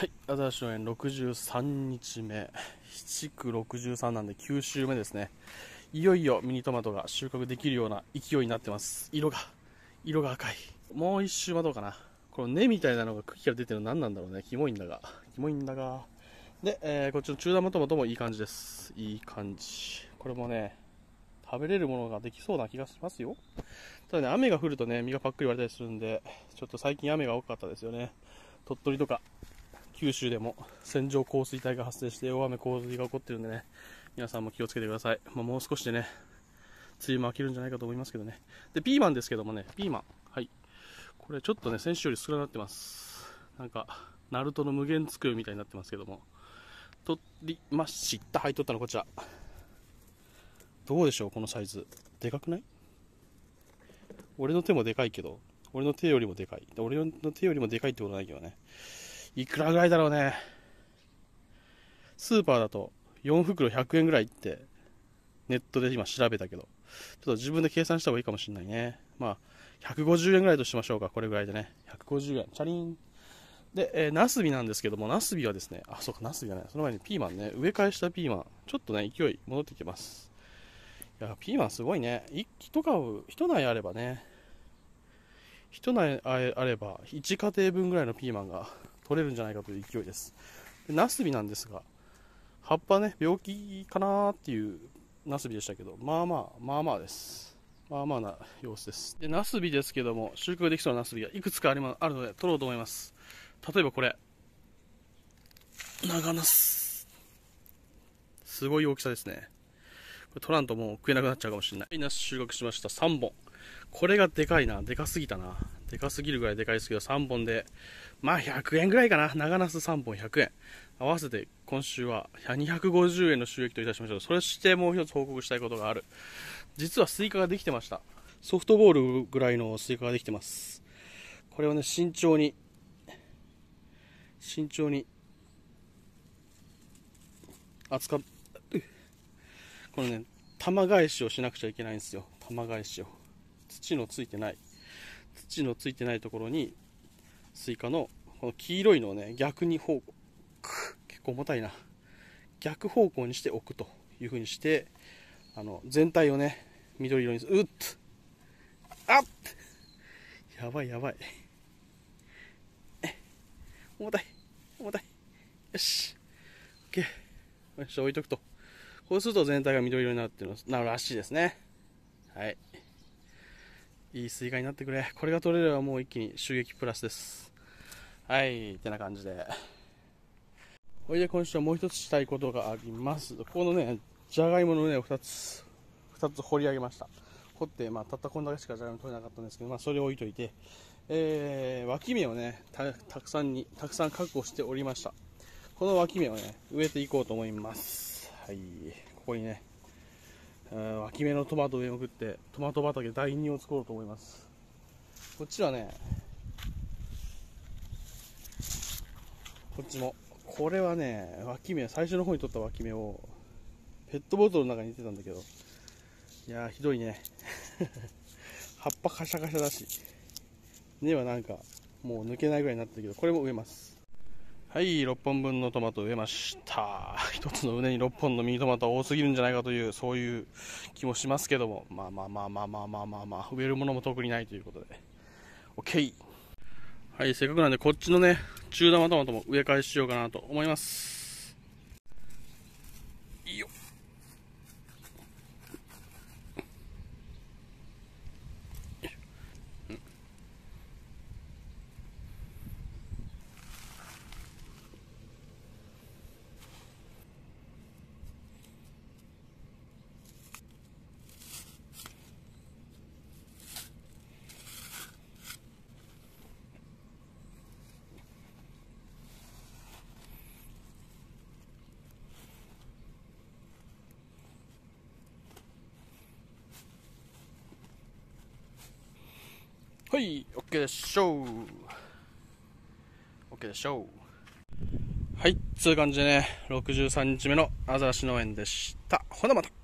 はい、アザラシ農園63日目、7区63なんで9週目ですね。いよいよミニトマトが収穫できるような勢いになってます。色が、色が赤い。もう一周待とうかな。この根みたいなのが茎から出てるの何なんだろうね。キモいんだが。キモいんだが。で、えー、こっちの中玉トマトもいい感じです。いい感じ。これもね、食べれるものができそうな気がしますよ。ただね、雨が降るとね、実がパックリ割れたりするんで、ちょっと最近雨が多かったですよね。鳥取とか九州でも線状降水帯が発生して大雨洪水が起こってるんでね、皆さんも気をつけてください。まあ、もう少しでね、梅雨も明けるんじゃないかと思いますけどね。で、ピーマンですけどもね、ピーマン。はい。これちょっとね、先週より少なくなってます。なんか、ナルトの無限つくみたいになってますけども。取りました。はい、取ったのこちら。どうでしょう、このサイズ。でかくない？俺の手もでかいけど、俺の手よりもでかい。俺の手よりもでかいってことないけどね。いくらぐらいだろうね。スーパーだと4袋100円ぐらいってネットで今調べたけど、ちょっと自分で計算した方がいいかもしれないね。まあ、150円ぐらいとしましょうか。これぐらいでね。150円。チャリン。で、えー、ナスビなんですけども、ナスビはですね、あ、そうか、ナスビはね、その前にピーマンね、植え替えしたピーマン、ちょっとね、勢い戻ってきます。いや、ピーマンすごいね。一株、一苗あればね、一苗あれば、1家庭分ぐらいのピーマンが取れるんじゃないかという勢いです。でナスビなんですが、葉っぱね、病気かなっていうナスビでしたけど、まあまあ、まあまあです。まあまあな様子です。で、ナスビですけども、収穫できそうなナスビがいくつかあり、ま、あるので、取ろうと思います。例えばこれ。長ナス。すごい大きさですね。これ取らんともう食えなくなっちゃうかもしれない。ナス収穫しました。3本。これがでかいな。でかすぎたな。でかすぎるぐらいでかいですけど、3本で、まあ100円ぐらいかな。長ナス3本100円。合わせて今週は250円の収益といたしましょう。それしてもう一つ報告したいことがある。実はスイカができてました。ソフトボールぐらいのスイカができてます。これをね、慎重に、慎重に、扱っ、このね、玉返しをしなくちゃいけないんですよ。玉返しを。土のついてない。土のついてないところにスイカのこの黄色いのをね逆に方向結構重たいな。逆方向にしておくと。いうふうにしてあの全体をね緑色にうっと。あっやばいやばい。重たい。重たい。よし。OK よし置いとくと。こうすると全体が緑色になるっていうのなるらしいですねはいいいスイカになってくれ。これが取れればもう一気に収益プラスです。はい、ってな感じで。これで今週はもう一つしたいことがあります。このね、じゃがいものね、二つ、二つ掘り上げました。掘って、まあ、たったこんだけしかじゃがいも取れなかったんですけど、まあ、それを置いといて、えー、脇芽をね、たくさんに、たくさん確保しておりました。この脇芽をね、植えていこうと思います。はい、ここにね、脇芽のトマトを植え送ってトマト畑第2を作ろうと思います。こっちはねこっちもこれはね脇芽最初の方に取った脇芽をペットボトルの中に入れてたんだけどいやひどいね。葉っぱカシャカシャだし。根はなんかもう抜けないぐらいになってるけどこれも植えます。はい6本分のトマト植えました。1つの畝に6本のミニトマト多すぎるんじゃないかというそういう気もしますけども。まあまあまあまあまあまあまあ、まあ、植えるものも特にないということで。OK はいせっかくなんでこっちのね中玉トマトも植え替えしようかなと思います。はい、OK でしょう。OK でしょう。はい、つう感じでね、63日目のアザラシ農園でした。ほなまた。